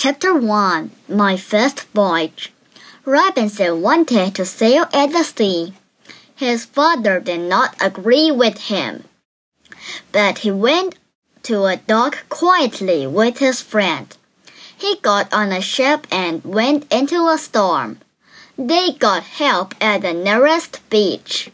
Chapter 1 My First Voyage Robinson wanted to sail at the sea. His father did not agree with him. But he went to a dock quietly with his friend. He got on a ship and went into a storm. They got help at the nearest beach.